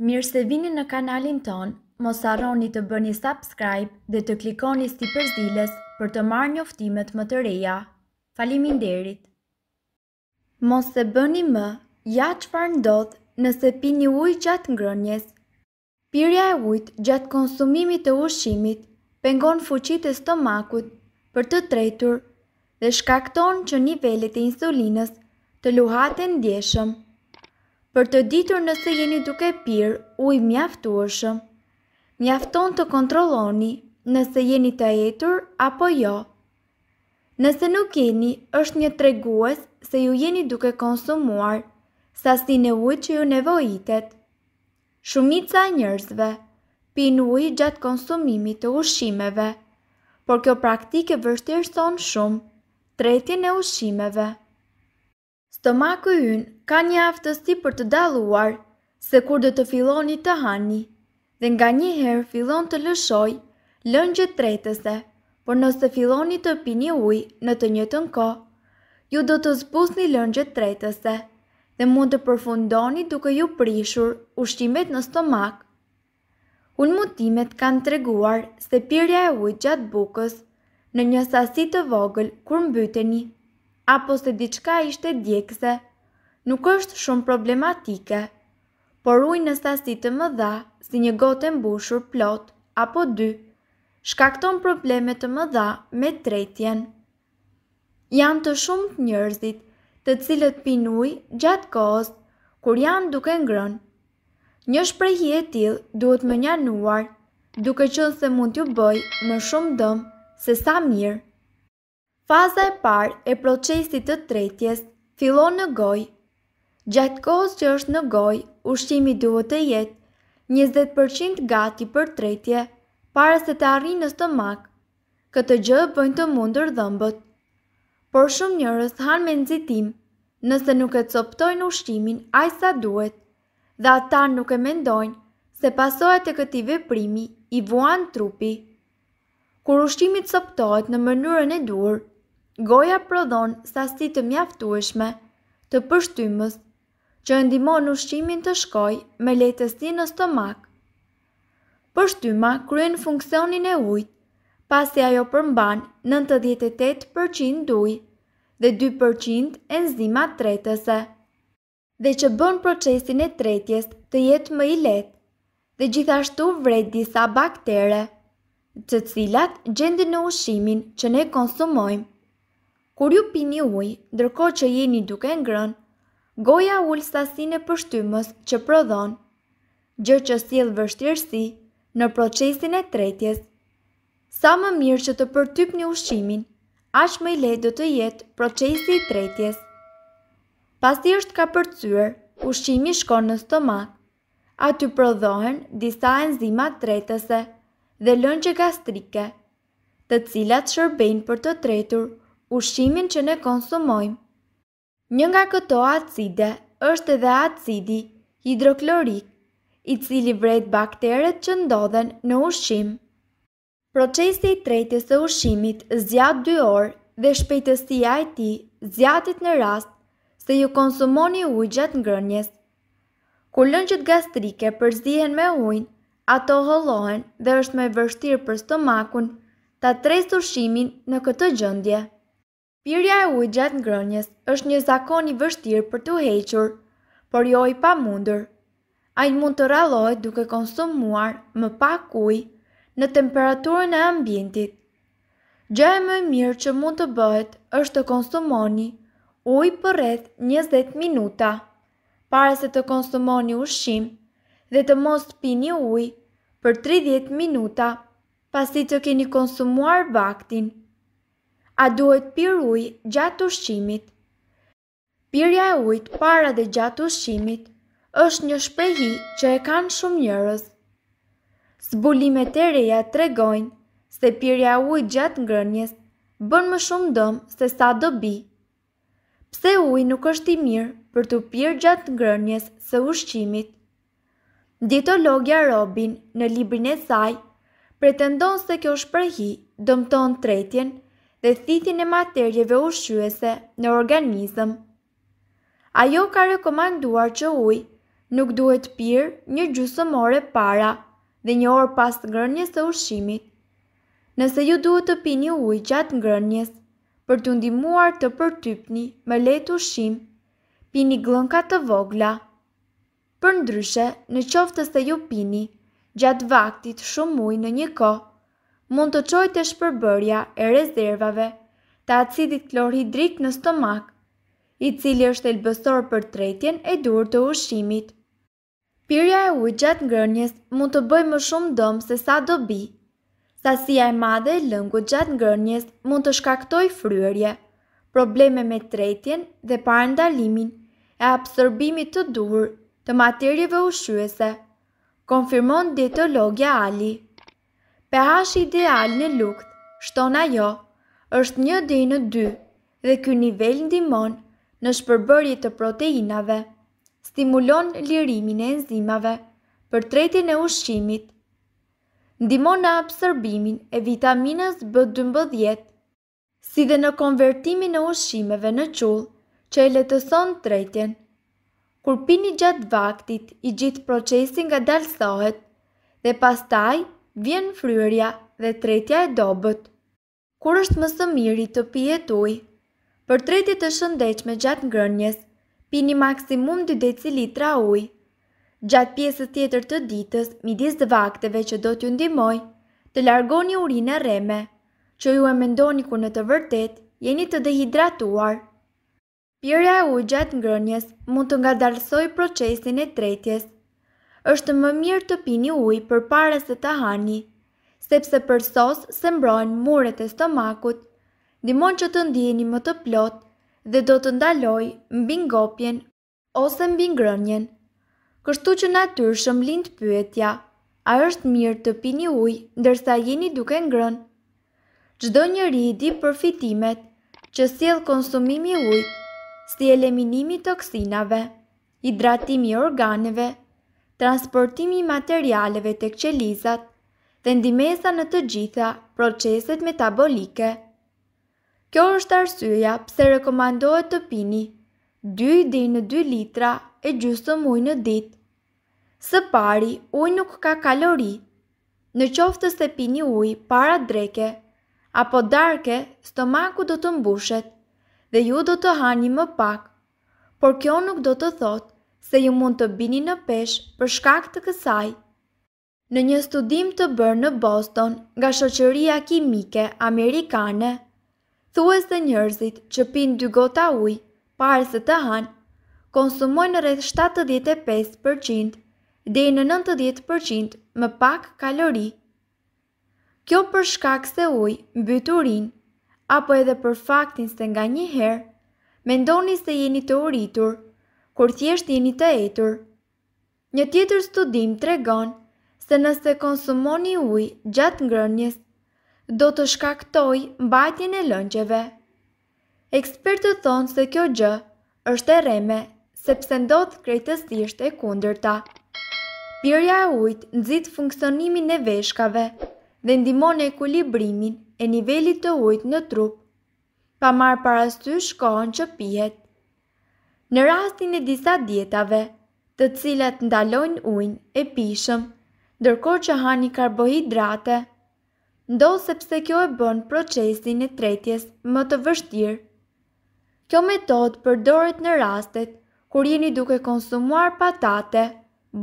Mirë se vini në kanalin tonë, mos harroni të bëni subscribe dhe të klikoni sipër ziles për të marrë njoftimet më të reja. Faleminderit! Mos e bëni më, ja çfarë ndodh nëse pini ujë gjatë ngrënies. Pirja e ujit gjatë konsumimit të ushqimit pengon fuqitë e stomakut për të tretur dhe shkakton që nivelet e insulinës të luhaten ndjeshëm. Për të ditur nëse jeni duke pirë ujë mjaftueshëm, mjafton të kontrolloni nëse jeni të etur apo jo. Nëse nuk jeni, është një tregues se ju jeni duke konsumuar sasinë e ujit që ju nevojitet. Shumica e njerëzve pinë ujë gjatë konsumimit të ushqimeve, por kjo praktikë e vështirëson shumë tretjen e ushqimeve. Stomaku ynë ka një aftësi për të dalluar se kur do të filloni të hani dhe nganjëherë fillon të lëshojë lëngjet tretëse, por nëse filloni të pini ujë në të njëjtën kohë, ju do të zbusni lëngjet tretëse. dhe mund të përfundoni duke iu prishur ushqimet në stomak. Hulmutimet kanë treguar se pirja e ujit gjatë bukës në një sasi të vogël kur mbyteni apo se diçka ishte djegëse nuk është shumë problematike, por ujë në sasi të mëdha si një gotë e mbushur plot apo dy shkakton probleme të mëdha me tretjen. Janë të shumtë njerëzit të cilët pinë ujë gjatë kohës kur janë duke ngrënë. Një shprehi e tillë duhet mënjanuar duke qenë se mund t'ju bëjë më shumë dëm se sa mirë. Faza e parë e procesit të tretjes fillon në gojë. Gjatë kohës që është në gojë ushqimi duhet të jetë njëzet për qind gati për tretje para se të arrijë në stomak. Këtë gjë e bëjnë të mundur dhëmbët. Por shumë njerëz hanë me nxitim nëse nuk e copëtojnë ushqimin aq sa duhet dhe ata nuk e mendojnë se pasojat e këtij veprimi i vuan trupi. Kur ushqimi copëtohet në mënyrën e duhur, goja prodhon sasi të mjaftueshme të pështymës që e ndihmon ushqimin të shkojë me lehtësi në stomak. Pështyma kryen funksionin e ujit, pasi ajo përmban 98% ujë dhe 2% enzima tretëse, dhe që bën procesin e tretjes të jetë më i lehtë, Dhe gjithashtu vret disa baktere, të cilat gjenden në ushqimin që ne konsumojmë. Kur ju pini ujë, ndërkohë që jeni duke ngrënë, goja ul sasinë e pështymës që prodhon, gjë që sjell vështirësi në procesin e tretjes. Sa më mirë që të përtypni ushqimin, aq më i lehtë do të jetë procesi i tretjes. Pasi është kapërcyer, ushqimi shkon në stomak Aty prodhohen disa enzima tretëse dhe lëngje gastrike, të cilat shërbejnë për të tretur ushqimin që ne konsumojmë. Një nga këto acide është edhe acidi hidroklorik, i cili vret bakteret që ndodhen në ushqim. Procesi i tretjes së ushqimit zgjat dy orë dhe shpejtësia e tij zgjatet në rast se ju konsumoni ujë gjatë ngrënies. Kur lëngjet gastrike përzihen me ujin, ato hollohen dhe është më e vështirë për stomakun ta tresë ushqimin në këtë gjendje. Pirja e ujit gjatë ngrënies është një zakon i vështirë për t'u hequr, por jo i pamundur. Ai mund të rrallohet duke konsumuar më pak ujë në temperaturën e ambientit. Gjëja më e mirë që mund të bëhet është të konsumoni ujë për rreth 20 minuta para se të konsumoni ushqim dhe të mos pini ujë për 30 minuta pasi të keni konsumuar vaktin. A duhet pirë ujë gjatë ushqimit? Pirja e ujit para dhe gjatë ushqimit është një shprehi që e kanë shumë njerëz. Zbulimet e reja tregojnë se pirja e ujit gjatë ngrënies bën më shumë dëm se sa dobi. Pse uji nuk është i mirë për t'u pirë gjatë ngrënies së ushqimit? Dietologja Robin në librin e saj pretendon se kjo shprehi dëmton tretjen dhe thithjen e materieve ushqyese në organizëm. Ajo ka rekomanduar që ujë nuk duhet pirë një gjysmë ore para dhe një orë pas ngrënies së ushqimit. Nëse ju duhet të pini ujë gjatë ngrënies, Për t'u ndihmuar të përtypni më lehtë ushqim, pini gllënka të vogla. Përndryshe, në qoftë se ju pini gjatë vaktit shumë ujë në një kohë, mund të çojë te shpërbërja e rezervave të acidit klorhidrik në stomak, i cili është thelbësor për tretjen e duhur të ushqimit. Pirja e ujit gjatë ngrënies mund të bëjë më shumë dëm se sa dobi. Sasia e madhe e lëngut gjatë ngrënies mund të shkaktojë fryrje, probleme me tretjen dhe parandalimin e absorbimit të duhur të materieve ushqyese, konfirmon dietologja Ali. Pehashi ideal në lukth, shton ajo, është një deri në dy dhe ky nivel ndihmon në shpërbërje të proteinave. stimulon lirimin e enzimave për tretjen e ushqimit, ndihmon në absorbimin e vitaminës B12, si dhe në konvertimin e ushqimeve në qull që e lehtëson tretjen. Kur pini gjatë vaktit, i gjithë procesi ngadalësohet dhe pastaj vjen fryrja dhe tretja e dobët. Kur është më së miri të pihet ujë? Për tretje të shëndetshme gjatë ngrënies, pini maksimum dy decilitra ujë. Gjatë pjesës tjetër të ditës, midis vakteve që do t'ju ndihmojë të largoni urinë e rreme, që ju e mendoni kur në të vërtetë jeni të dehidratuar. Pirja e ujit gjatë ngrënies mund të ngadalësojë procesin e tretjes. Është më mirë të pini ujë përpara se të hani, sepse përpos se mbrohen muret e stomakut, ndihmon që të ndiheni më të plotë dhe do të ndalojë mbingopjen ose mbingrënien. Kështu që natyrshëm lind pyetja, a është mirë të pini ujë ndërsa jeni duke ngrënë? Çdo njeri i di përfitimet që sjell konsumimi i ujit, si eliminimi i toksinave, hidratimi i organeve, transportimi i materialeve tek qelizat dhe ndihmesa në të gjitha proceset metabolike. Kjo është arsyeja pse rekomandohet të pini 2 deri në 2 litra e gjysmë ujë në ditë. Së pari, uji nuk ka kalori, Në qoftë se pini ujë para dreke apo darke stomaku do të mbushet dhe ju do të hani më pak, por kjo nuk do të thotë se ju mund të bini në peshë për shkak të kësaj. Në një studim të bërë në Boston nga shoqëria kimike amerikane, Thuhet se njerëzit që pinë dy gota ujë para se të hanë, konsumojnë rreth shtatëdhjetë e pesë për qind deri në nëntëdhjetë për qind më pak kalori. Kjo për shkak se uji mbyt urinë, apo edhe për faktin se nganjëherë mendoni se jeni të uritur, kur thjesht jeni të etur. Një tjetër studim tregon se nëse konsumoni ujë gjatë ngrënies, do të shkaktojë mbajtjen e lëngjeve. Ekspertët thonë se kjo gjë është e rreme sepse ndodh krejtësisht e kundërta. Pirja e ujit nxit funksionimin e veshkave dhe ndihmon ekuilibrimin e nivelit të ujit në trup. pa marrë parasysh kohën që pihet. Në rastin e disa dietave, të cilat ndalojnë ujin e pijshëm, ndërkohë që hani karbohidrate, ndodh sepse kjo e bën procesin e tretjes më të vështirë. Kjo metodë përdoret në rastet kur jeni duke konsumuar patate,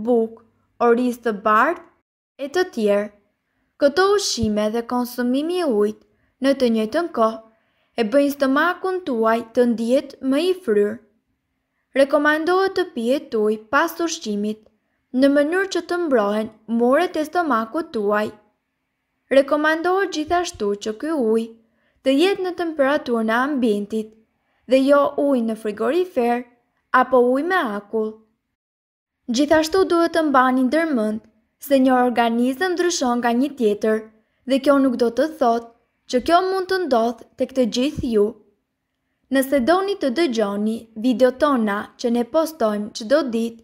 bukë, oriz të bardhë e të tjerë. Këto ushqime dhe konsumimi i ujit në të njëjtën kohë e bëjnë stomakun tuaj të ndihet më i fryrë. Rekomandohet të pihet ujë pas ushqimit në mënyrë që të mbrohen muret e stomakut tuaj. Rekomandohet gjithashtu që ky ujë të jetë në temperaturën e ambientit dhe jo ujë në frigorifer apo ujë me akull. Gjithashtu duhet të mbani ndërmend se një organizëm ndryshon nga një tjetër dhe kjo nuk do të thotë që kjo mund të ndodhë tek të gjithë ju. Nëse doni të dëgjoni video tona që ne postojmë çdo ditë,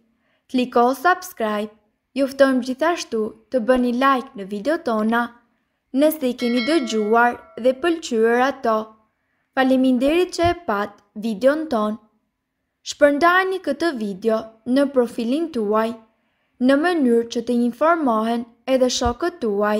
kliko subscribe. Ju ftojmë gjithashtu të bëni like në video tona nëse i keni dëgjuar dhe pëlqyer ato. Faleminderit që e patë videon tonë. Shpërndani këtë video në profilin tuaj në mënyrë që të informohen edhe shokët tuaj.